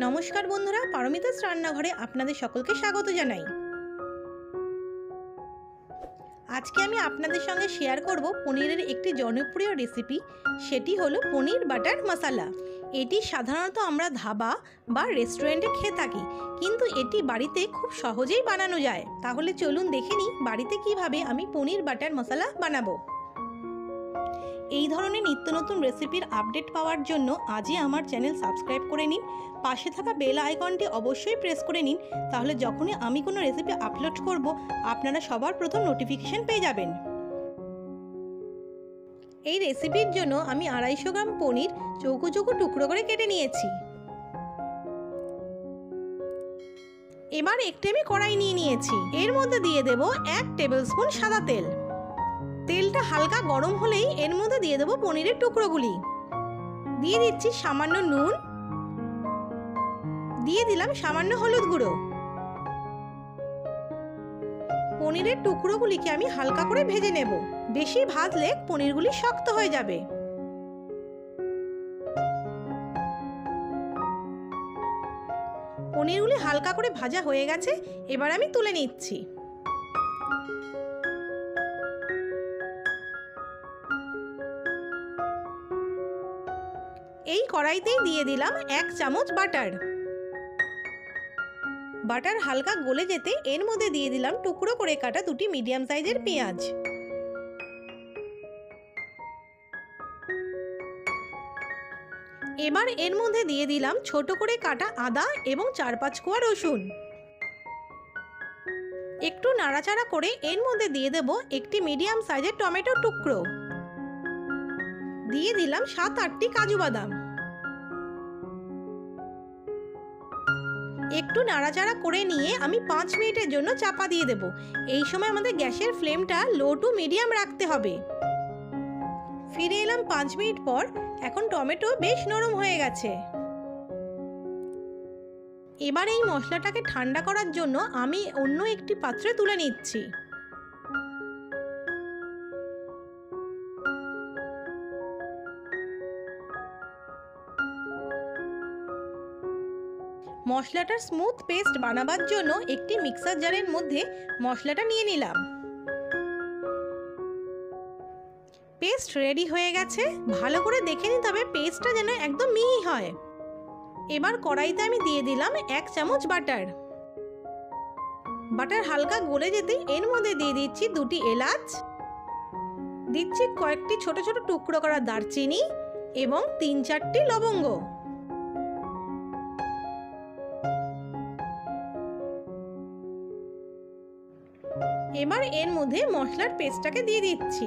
নমস্কার বন্ধুরা, পারমিতাস রান্নাঘরে আপনাদের সকলকে স্বাগত জানাই। আজকে আমি আপনাদের সঙ্গে শেয়ার করব পনিরের একটি জনপ্রিয় রেসিপি সেটি হলো পনির বাটার মশালা। এটি সাধারণত আমরা ধাবা বা রেস্টুরেন্টে খেয়ে থাকি, কিন্তু এটি বাড়িতে খুব সহজেই বানানো যায়। তাহলে চলুন দেখে নিই বাড়িতে কীভাবে আমি পনির বাটার মশলা বানাবো। এই ধরনের নিত্য নতুন রেসিপির আপডেট পাওয়ার জন্য আজই আমার চ্যানেল সাবস্ক্রাইব করে নিন। পাশে থাকা বেল আইকনটি অবশ্যই প্রেস করে নিন। তাহলে যখনই আমি কোনো রেসিপি আপলোড করব, আপনারা সবার প্রথম নোটিফিকেশন পেয়ে যাবেন। এই রেসিপির জন্য আমি আড়াইশো গ্রাম পনির চৌকো চৌকো টুকরো করে কেটে নিয়েছি। এবার একটি আমি কড়াই নিয়ে নিয়েছি। এর মধ্যে দিয়ে দেব এক টেবিল স্পুন সাদা তেল। হালকা গরম হলেই এর মধ্যে দিয়ে দেবো পনিরের টুকরোগুলি। দিয়ে দিচ্ছি সামান্য নুন। দিয়ে দিলাম সামান্য হলুদ গুঁড়ো। পনিরের টুকরোগুলিকে আমি হালকা করে ভেজে নেব। বেশি ভাজলে পনিরগুলি শক্ত হয়ে যাবে। পনিরগুলি হালকা করে ভাজা হয়ে গেছে, এবার আমি তুলে নিচ্ছি। এই কড়াইতেই দিয়ে দিলাম এক চামচ বাটার। বাটার হালকা গলে যেতে এর মধ্যে দিয়ে দিলাম টুকরো করে কাটা দুটি মিডিয়াম সাইজের পেঁয়াজ। এবার এর মধ্যে দিয়ে দিলাম ছোট করে কাটা আদা এবং চার পাঁচ কোয়া রসুন। একটু নাড়াচাড়া করে এর মধ্যে দিয়ে দেব একটি মিডিয়াম সাইজের টমেটো টুকরো। দিয়ে দিলাম সাত আটটি কাজু বাদাম। একটু নাড়াচাড়া করে নিয়ে আমি পাঁচ মিনিটের জন্য চাপা দিয়ে দেব। এই সময় আমাদের গ্যাসের ফ্লেমটা লো টু মিডিয়াম রাখতে হবে। ফিরে এলাম পাঁচ মিনিট পর, এখন টমেটো বেশ নরম হয়ে গেছে। এবার এই মশলাটাকে ঠান্ডা করার জন্য আমি অন্য একটি পাত্রে তুলে নিচ্ছি। মশলাটার স্মুথ পেস্ট বানাবার জন্য একটি মিক্সার জারের মধ্যে মশলাটা নিয়ে নিলাম। পেস্ট রেডি হয়ে গেছে। ভালো করে দেখে নিতে হবে পেস্টটা যেন একদম মিহি হয়। এবার কড়াইতে আমি দিয়ে দিলাম এক চামচ বাটার বাটার হালকা গলে যেতে এর মধ্যে দিয়ে দিচ্ছি দুটি এলাচ। দিচ্ছি কয়েকটি ছোট ছোট টুকরো করা দারচিনি এবং তিন চারটি লবঙ্গ। এবার এর মধ্যে মশলার পেস্টটাকে দিয়ে দিচ্ছি।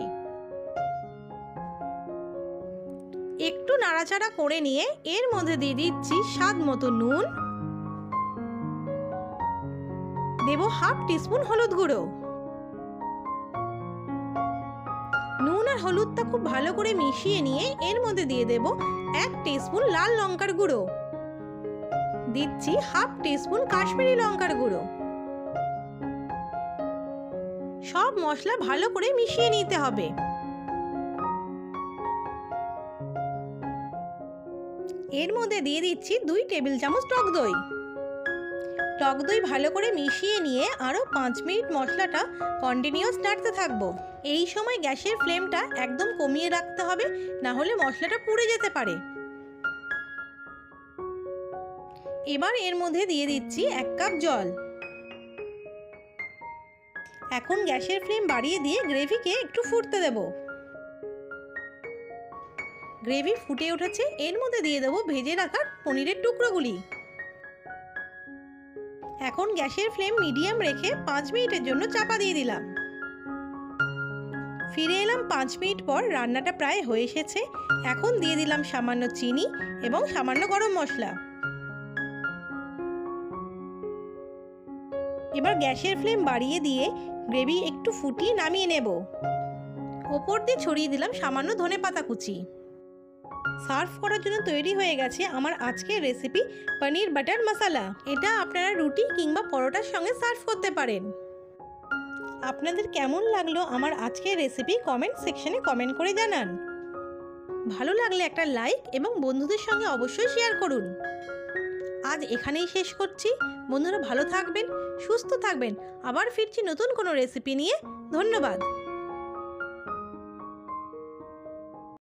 একটু নাড়াচাড়া করে নিয়ে এর মধ্যে দিয়ে দিচ্ছি স্বাদ মতো নুন। দেব হাফ টিস্পুন হলুদ গুঁড়ো। নুন আর হলুদটা খুব ভালো করে মিশিয়ে নিয়ে এর মধ্যে দিয়ে দেব এক টিস্পুন লাল লঙ্কার গুঁড়ো। দিচ্ছি হাফ টিস্পুন কাশ্মীরি লঙ্কার গুঁড়ো। মশলা ভালো করে মিশিয়ে নিতে হবে। এর মধ্যে দিয়ে দিচ্ছি দুই টেবিল চামচ টক দই। টক দই ভালো করে মিশিয়ে নিয়ে আরও পাঁচ মিনিট মশলাটা কন্টিনিউয়াস নাড়তে থাকব। এই সময় গ্যাসের ফ্লেমটা একদম কমিয়ে রাখতে হবে, না হলে মশলাটা পুড়ে যেতে পারে। এবার এর মধ্যে দিয়ে দিচ্ছি এক কাপ জল। এখন গ্যাসের ফ্লেম বাড়িয়ে দিয়ে গ্রেভিকে একটু ফুটতে দেব। গ্রেভি ফুটে উঠেছে, এর মধ্যে দিয়ে দেবো ভেজে রাখা পনিরের টুকরোগুলি। এখন গ্যাসের ফ্লেম মিডিয়াম রেখে পাঁচ মিনিটের জন্য চাপা দিয়ে দিলাম। ফিরে এলাম পাঁচ মিনিট পর রান্নাটা প্রায় হয়ে এসেছে। এখন দিয়ে দিলাম সামান্য চিনি এবং সামান্য গরম মশলা। এবার গ্যাসের ফ্লেম বাড়িয়ে দিয়ে গ্রেভি একটু ফুটিয়ে নামিয়ে নেব। ওপর দিয়ে ছড়িয়ে দিলাম সামান্য ধনে পাতা কুচি। সার্ভ করার জন্য তৈরি হয়ে গেছে আমার আজকের রেসিপি পনির বাটার মশালা। এটা আপনারা রুটি কিংবা পরোটার সঙ্গে সার্ভ করতে পারেন। আপনাদের কেমন লাগল আমার আজকের রেসিপি কমেন্ট সেকশনে কমেন্ট করে জানান। ভালো লাগলে একটা লাইক এবং বন্ধুদের সঙ্গে অবশ্যই শেয়ার করুন। আজ এখানেই শেষ করছি। বন্ধুরা ভালো থাকবেন, সুস্থ থাকবেন। আবার ফিরছি নতুন কোনো রেসিপি নিয়ে। ধন্যবাদ।